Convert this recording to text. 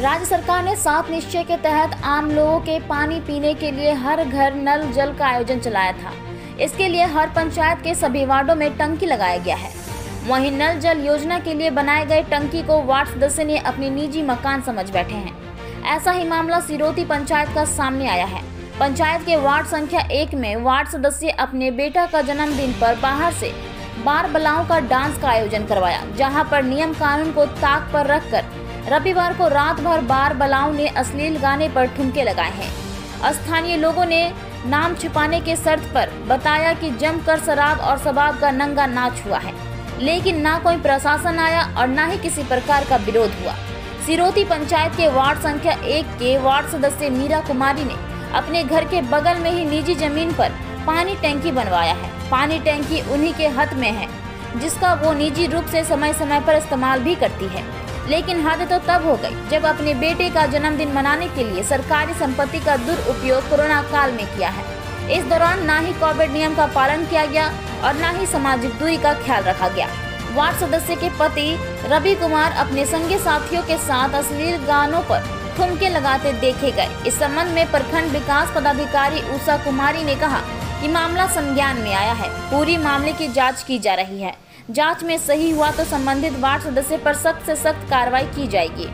राज्य सरकार ने सात निश्चय के तहत आम लोगों के पानी पीने के लिए हर घर नल जल का आयोजन चलाया था। इसके लिए हर पंचायत के सभी वार्डो में टंकी लगाया गया है। वहीं नल जल योजना के लिए बनाए गए टंकी को वार्ड सदस्य ने अपने निजी मकान समझ बैठे हैं। ऐसा ही मामला सिरोती पंचायत का सामने आया है। पंचायत के वार्ड संख्या एक में वार्ड सदस्य अपने बेटा का जन्मदिन पर बाहर से बार बलाओं का डांस का आयोजन करवाया, जहाँ पर नियम कानून को ताक पर रखकर रविवार को रात भर बार बलाओं ने अश्लील गाने पर ठुमके लगाए हैं। स्थानीय लोगों ने नाम छिपाने के शर्त पर बताया कि जमकर शराब और शबाब का नंगा नाच हुआ है। लेकिन ना कोई प्रशासन आया और ना ही किसी प्रकार का विरोध हुआ। सिरोती पंचायत के वार्ड संख्या एक के वार्ड सदस्य मीरा कुमारी ने अपने घर के बगल में ही निजी ज़मीन पर पानी टैंकी बनवाया है। पानी टैंकी उन्हीं के हद में है, जिसका वो निजी रूप से समय समय पर इस्तेमाल भी करती है। लेकिन हद तो तब हो गई जब अपने बेटे का जन्मदिन मनाने के लिए सरकारी संपत्ति का दुरुपयोग कोरोना काल में किया है। इस दौरान न ही कोविड नियम का पालन किया गया और न ही सामाजिक दूरी का ख्याल रखा गया। वार्ड सदस्य के पति रवि कुमार अपने संगी साथियों के साथ अश्लील गानों पर ठुमके लगाते देखे गए। इस संबंध में प्रखंड विकास पदाधिकारी उषा कुमारी ने कहा कि मामला संज्ञान में आया है। पूरी मामले की जाँच की जा रही है। जाँच में सही हुआ तो संबंधित वार्ड सदस्य पर सख्त से सख्त कार्रवाई की जाएगी।